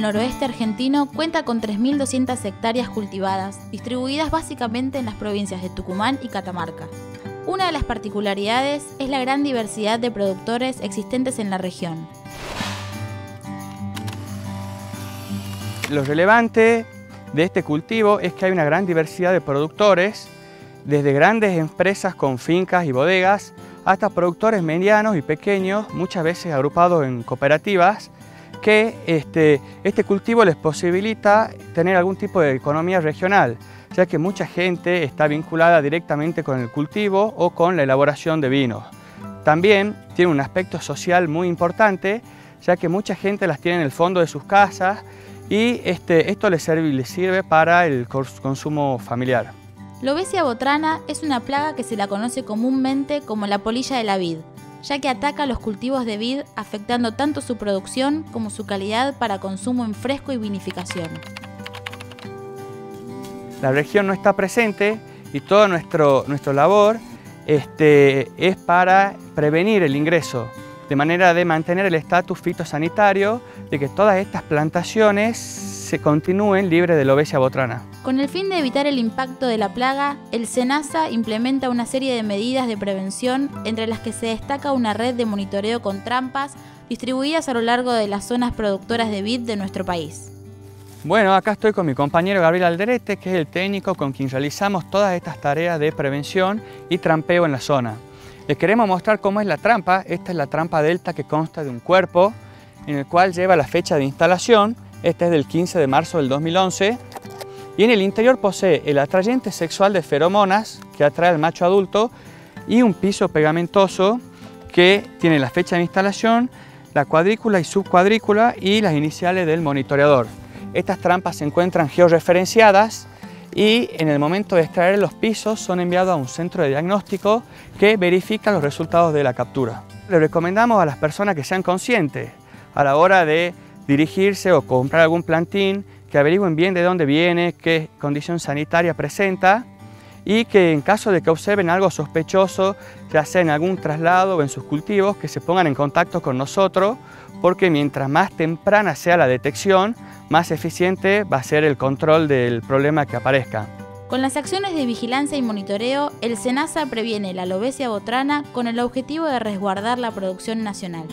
noroeste argentino cuenta con 3.200 hectáreas cultivadas, distribuidas básicamente en las provincias de Tucumán y Catamarca. Una de las particularidades es la gran diversidad de productores existentes en la región. Lo relevante de este cultivo es que hay una gran diversidad de productores, desde grandes empresas con fincas y bodegas hasta productores medianos y pequeños, muchas veces agrupados en cooperativas, que este, este cultivo les posibilita tener algún tipo de economía regional, ya que mucha gente está vinculada directamente con el cultivo o con la elaboración de vinos. También tiene un aspecto social muy importante, ya que mucha gente las tiene en el fondo de sus casas y este, esto les sirve, les sirve para el consumo familiar. Lobesia botrana es una plaga que se la conoce comúnmente como la polilla de la vid, ya que ataca los cultivos de vid afectando tanto su producción como su calidad para consumo en fresco y vinificación. La región no está presente y toda nuestro, nuestra labor este, es para prevenir el ingreso, de manera de mantener el estatus fitosanitario de que todas estas plantaciones se continúen libres de lobesia botrana. Con el fin de evitar el impacto de la plaga, el SENASA implementa una serie de medidas de prevención, entre las que se destaca una red de monitoreo con trampas distribuidas a lo largo de las zonas productoras de vid de nuestro país. Bueno, acá estoy con mi compañero Gabriel Alderete, que es el técnico con quien realizamos todas estas tareas de prevención y trampeo en la zona. Les queremos mostrar cómo es la trampa. Esta es la trampa delta que consta de un cuerpo en el cual lleva la fecha de instalación. Este es del 15 de marzo del 2011. Y en el interior posee el atrayente sexual de feromonas que atrae al macho adulto y un piso pegamentoso que tiene la fecha de instalación, la cuadrícula y subcuadrícula y las iniciales del monitoreador. Estas trampas se encuentran georreferenciadas y en el momento de extraer los pisos son enviados a un centro de diagnóstico que verifica los resultados de la captura. Le recomendamos a las personas que sean conscientes a la hora de dirigirse o comprar algún plantín, que averigüen bien de dónde viene, qué condición sanitaria presenta y que en caso de que observen algo sospechoso, ya sea en algún traslado o en sus cultivos, que se pongan en contacto con nosotros, porque mientras más temprana sea la detección, más eficiente va a ser el control del problema que aparezca. Con las acciones de vigilancia y monitoreo, el SENASA previene la lobesia botrana con el objetivo de resguardar la producción nacional.